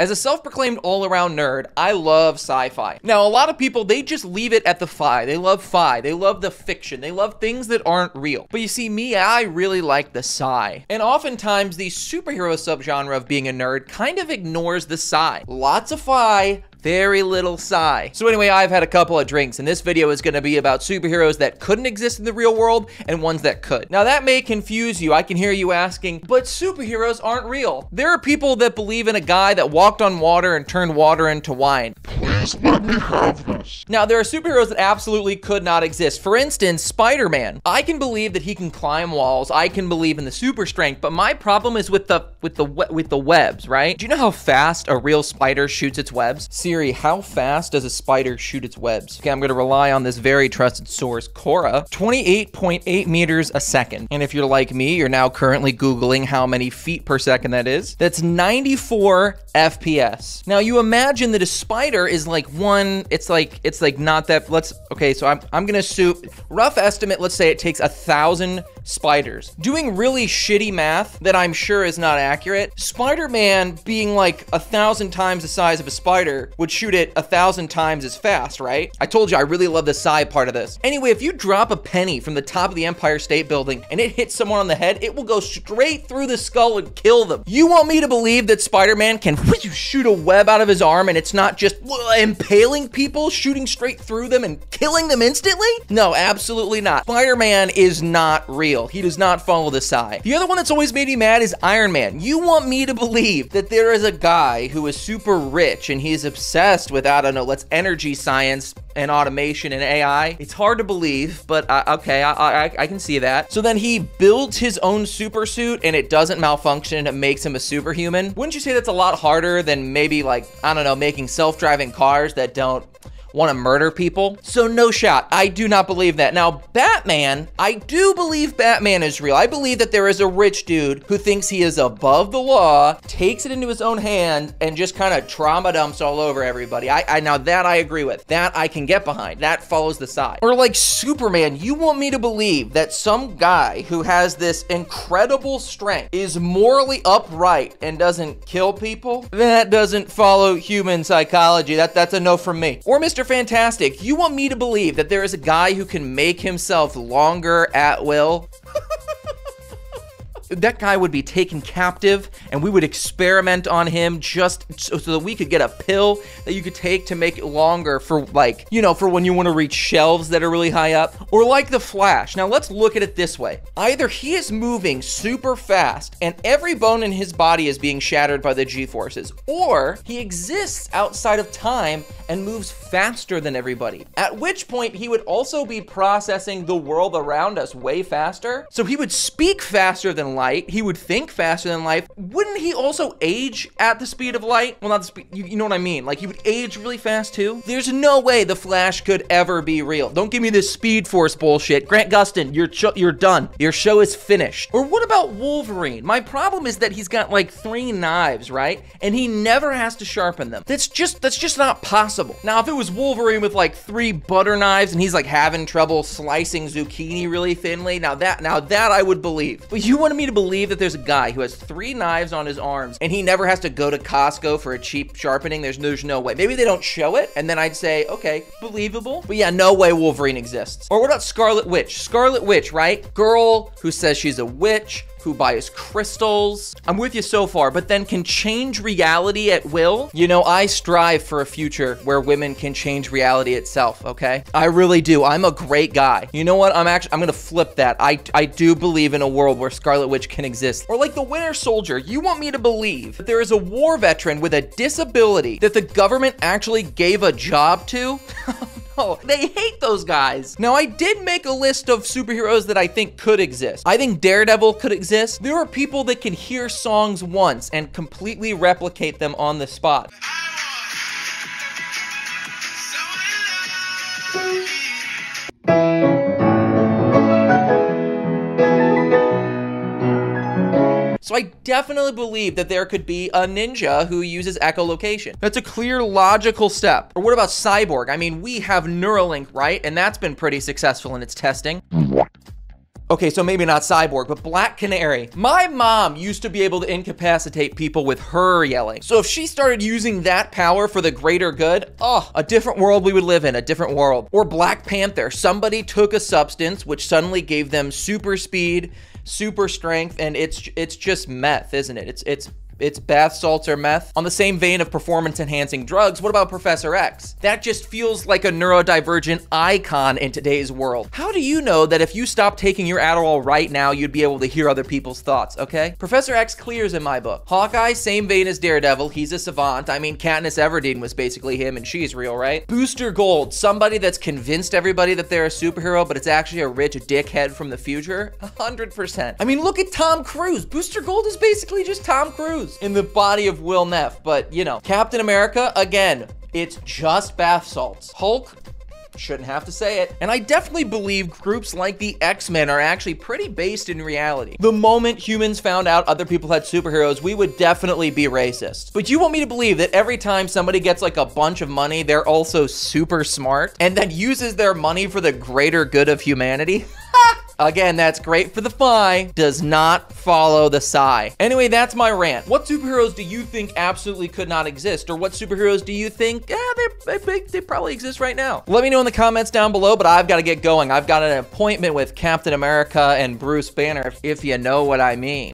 As a self-proclaimed all-around nerd, I love sci-fi. Now, a lot of people, they just leave it at the fi. They love fi. They love the fiction. They love things that aren't real. But you see, me, I really like the sci. And oftentimes, the superhero subgenre of being a nerd kind of ignores the sci. Lots of fi, very little sci. So anyway, I've had a couple of drinks, and this video is gonna be about superheroes that couldn't exist in the real world and ones that could. Now that may confuse you. I can hear you asking, but superheroes aren't real. There are people that believe in a guy that walked on water and turned water into wine. Please let me have this. Now, there are superheroes that absolutely could not exist. For instance, Spider-Man. I can believe that he can climb walls. I can believe in the super strength, but my problem is with the with the with the webs, right? Do you know how fast a real spider shoots its webs? Siri, how fast does a spider shoot its webs? Okay, I'm to rely on this very trusted source, Quora. 28.8 meters a second. And if you're like me, you're now currently Googling how many feet per second that is. That's 94 FPS. Now, you imagine that a spider is like one, it's like, it's like not that, let's, okay, so I'm, I'm to assume, rough estimate, let's say it takes a thousand spiders. Doing really shitty math that I'm sure is not accurate, Spider-Man being like a thousand times the size of a spider would shoot it a thousand times as fast, right? I told you I really love the sci part of this. Anyway, if you drop a penny from the top of the Empire State Building and it hits someone on the head, it will go straight through the skull and kill them. You want me to believe that Spider-Man can shoot a web out of his arm and it's not just impaling people, shooting straight through them and killing them instantly? No, absolutely not. Spider-Man is not real. He does not follow the sci. The other one that's always made me mad is Iron Man. You want me to believe that there is a guy who is super rich and he's obsessed with, I don't know, let's energy science and automation and AI. It's hard to believe, but okay, I, I, I, can see that. So then he builds his own super suit and it doesn't malfunction it makes him a superhuman. Wouldn't you say that's a lot harder than maybe like, I don't know, making self-driving cars that don't want to murder people. So no shot. I do not believe that. Now, Batman, I do believe Batman is real. I believe that there is a rich dude who thinks he is above the law, takes it into his own hand, and just kind of trauma dumps all over everybody. I, I now that I agree with. That I can get behind. That follows the side. Or like Superman, you want me to believe that some guy who has this incredible strength is morally upright and doesn't kill people? That doesn't follow human psychology. That that's a no from me. Or Mr. Mr. Fantastic, you want me to believe that there is a guy who can make himself longer at will? That guy would be taken captive and we would experiment on him just so, so, that we could get a pill that you could take to make it longer for like, you know, for when you want to reach shelves that are really high up or like the Flash. Now let's look at it this way. Either he is moving super fast and every bone in his body is being shattered by the G-forces or he exists outside of time and moves faster than everybody. At which point he would also be processing the world around us way faster. So he would speak faster than light. He would think faster than light. Wouldn't he also age at the speed of light? Well, not the speed, you, you know what I mean. Like he would age really fast too. There's no way the Flash could ever be real. Don't give me this Speed Force bullshit. Grant Gustin, you're, you're done. Your show is finished. Or what about Wolverine? My problem is that he's got like three knives, right? And he never has to sharpen them. That's just, that's just not possible. Now, if it was Wolverine with like three butter knives and he's like having trouble slicing zucchini really thinly, now that now that I would believe. But you wanted me to believe that there's a guy who has three knives on his arms and he never has to go to Costco for a cheap sharpening. There's, there's no way. Maybe they don't show it, and then I'd say, okay, believable. But yeah, no way Wolverine exists. Or what about Scarlet Witch? Scarlet Witch, right? Girl who says she's a witch, who buys crystals. I'm with you so far, but then can change reality at will. You know, I strive for a future where women can change reality itself, okay? I really do. I'm a great guy. You know what? I'm actually, I'm gonna flip that. I, I do believe in a world where Scarlet Witch can exist. Or like the Winter Soldier, you want me to believe that there is a war veteran with a disability that the government actually gave a job to? Oh, they hate those guys. Now, I did make a list of superheroes that I think could exist. I think Daredevil could exist. There are people that can hear songs once and completely replicate them on the spot. So I definitely believe that there could be a ninja who uses echolocation. That's a clear logical step. Or what about Cyborg? I mean, we have Neuralink, right? And that's been pretty successful in its testing. Okay, so maybe not Cyborg, but Black Canary. My mom used to be able to incapacitate people with her yelling. So if she started using that power for the greater good, oh, a different world we would live in, a different world. Or Black Panther. Somebody took a substance which suddenly gave them super speed, super strength, and it's it's just meth, isn't it? It's it's it's bath salts or meth. On the same vein of performance enhancing drugs, what about Professor X? That just feels like a neurodivergent icon in today's world. How do you know that if you stop taking your Adderall right now, you'd be able to hear other people's thoughts, okay? Professor X clears in my book. Hawkeye, same vein as Daredevil, he's a savant. I mean, Katniss Everdeen was basically him and she's real, right? Booster Gold, somebody that's convinced everybody that they're a superhero, but it's actually a rich dickhead from the future. 100%. I mean, look at Tom Cruise. Booster Gold is basically just Tom Cruise in the body of Will Neff. But, you know, Captain America, again, it's just bath salts. Hulk, shouldn't have to say it. And I definitely believe groups like the X-Men are actually pretty based in reality. The moment humans found out other people had superheroes, we would definitely be racist. But you want me to believe that every time somebody gets like a bunch of money, they're also super smart and then uses their money for the greater good of humanity? Again, that's great for the fi, does not follow the sci. Anyway, that's my rant. What superheroes do you think absolutely could not exist? Or what superheroes do you think, yeah, they, they, they probably exist right now? Let me know in the comments down below, but I've got to get going. I've got an appointment with Captain America and Bruce Banner, if, if you know what I mean.